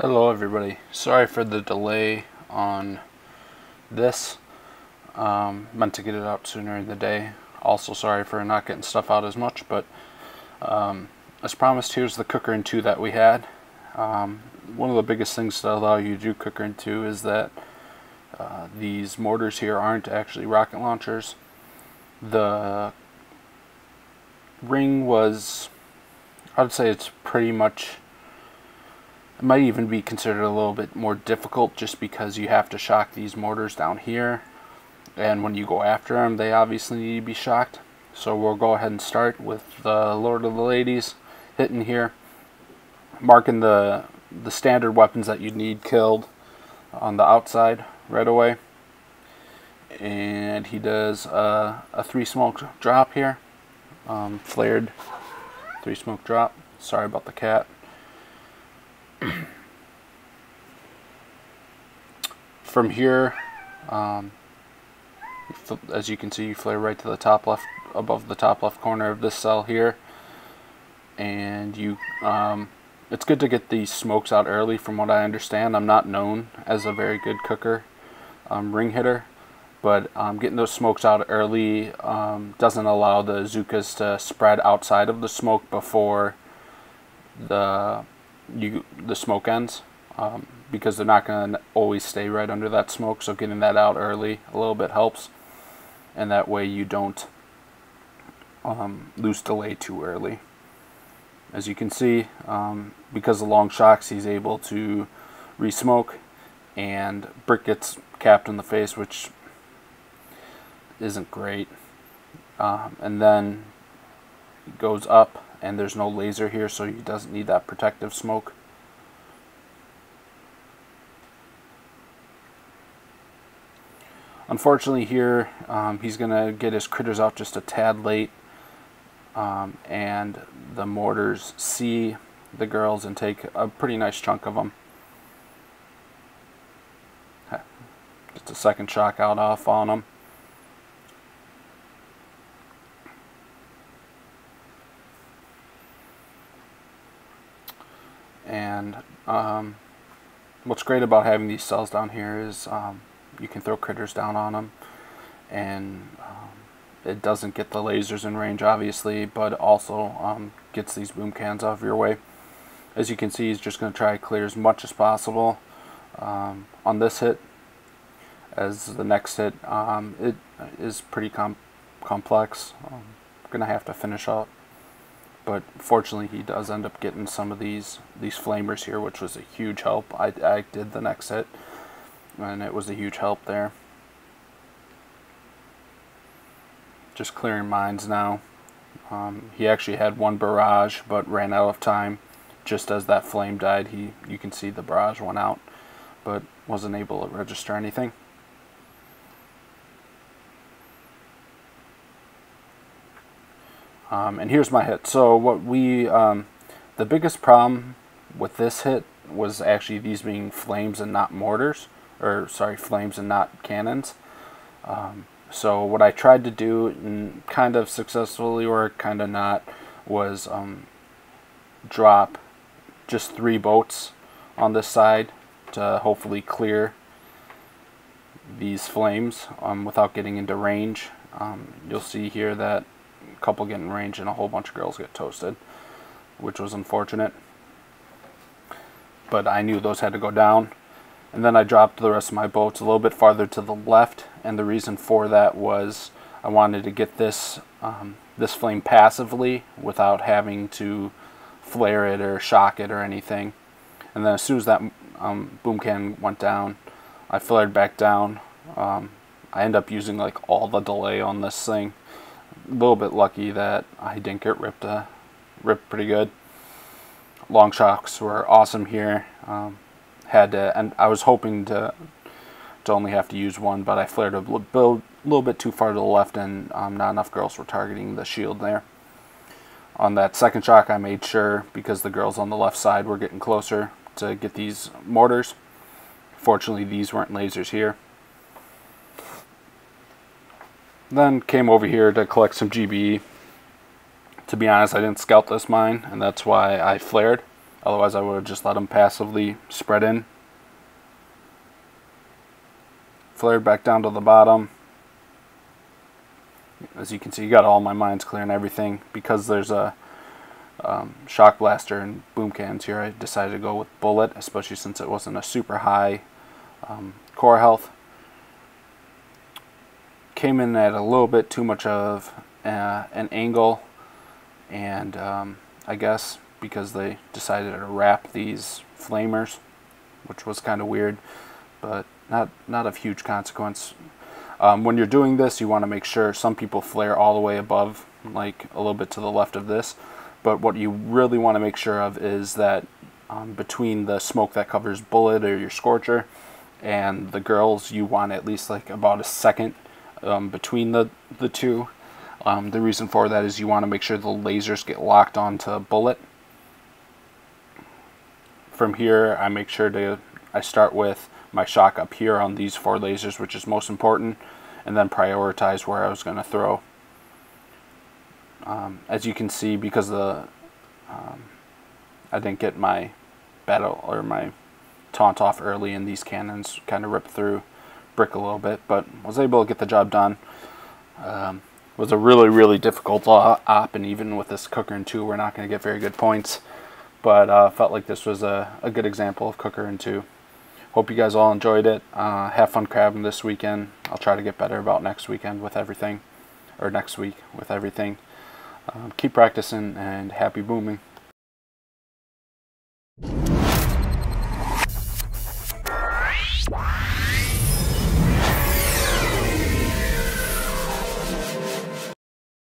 Hello everybody. Sorry for the delay on this. Um, meant to get it out sooner in the day. Also sorry for not getting stuff out as much, but um, as promised, here's the cooker in two that we had. Um, one of the biggest things that allow you to do cooker in two is that uh, these mortars here aren't actually rocket launchers. The ring was, I would say it's pretty much it might even be considered a little bit more difficult just because you have to shock these mortars down here. And when you go after them, they obviously need to be shocked. So we'll go ahead and start with the Lord of the Ladies hitting here. Marking the, the standard weapons that you need killed on the outside right away. And he does a, a three smoke drop here. Um, flared three smoke drop. Sorry about the cat. From here, um, as you can see, you flare right to the top left, above the top left corner of this cell here. And you, um, it's good to get these smokes out early from what I understand. I'm not known as a very good cooker, um, ring hitter. But um, getting those smokes out early um, doesn't allow the Zookas to spread outside of the smoke before the you the smoke ends um, because they're not going to always stay right under that smoke. So getting that out early a little bit helps, and that way you don't um, lose delay too early. As you can see, um, because of long shocks, he's able to resmoke, and Brick gets capped in the face, which isn't great. Um, and then goes up and there's no laser here so he doesn't need that protective smoke. Unfortunately here um, he's going to get his critters out just a tad late um, and the mortars see the girls and take a pretty nice chunk of them. Just a second shock out off on them. and um, what's great about having these cells down here is um, you can throw critters down on them and um, it doesn't get the lasers in range obviously but also um, gets these boom cans off your way as you can see he's just going to try to clear as much as possible um, on this hit as the next hit um, it is pretty com complex. I'm gonna have to finish up. But fortunately he does end up getting some of these these flamers here which was a huge help. I, I did the next hit and it was a huge help there. Just clearing mines now. Um, he actually had one barrage but ran out of time. Just as that flame died he you can see the barrage went out but wasn't able to register anything Um, and here's my hit. So what we, um, the biggest problem with this hit was actually these being flames and not mortars, or sorry, flames and not cannons. Um, so what I tried to do, and kind of successfully or kind of not, was um, drop just three boats on this side to hopefully clear these flames um, without getting into range. Um, you'll see here that couple get in range and a whole bunch of girls get toasted, which was unfortunate. But I knew those had to go down. And then I dropped the rest of my boats a little bit farther to the left, and the reason for that was I wanted to get this um, this flame passively without having to flare it or shock it or anything. And then as soon as that um, boom can went down, I flared back down. Um, I end up using like all the delay on this thing a little bit lucky that I didn't get ripped uh, ripped pretty good. Long shocks were awesome here. Um, had to, and I was hoping to to only have to use one, but I flared a little, little bit too far to the left, and um, not enough girls were targeting the shield there. On that second shock, I made sure because the girls on the left side were getting closer to get these mortars. Fortunately, these weren't lasers here. Then came over here to collect some GBE. To be honest, I didn't scout this mine, and that's why I flared. Otherwise, I would have just let them passively spread in. Flared back down to the bottom. As you can see, you got all my mines clear and everything. Because there's a um, shock blaster and boom cans here, I decided to go with bullet, especially since it wasn't a super high um, core health. Came in at a little bit too much of uh, an angle, and um, I guess because they decided to wrap these flamers, which was kind of weird, but not not of huge consequence. Um, when you're doing this, you want to make sure some people flare all the way above, like a little bit to the left of this. But what you really want to make sure of is that um, between the smoke that covers bullet or your scorcher and the girls, you want at least like about a second um, between the, the two. Um, the reason for that is you want to make sure the lasers get locked onto bullet. From here, I make sure to I start with my shock up here on these four lasers, which is most important, and then prioritize where I was going to throw. Um, as you can see, because the um, I didn't get my battle or my taunt off early, and these cannons kind of rip through brick a little bit, but was able to get the job done. Um, was a really, really difficult op, and even with this Cooker and 2, we're not going to get very good points. But uh, felt like this was a, a good example of Cooker and 2. Hope you guys all enjoyed it. Uh, have fun crabbing this weekend. I'll try to get better about next weekend with everything, or next week with everything. Um, keep practicing and happy booming.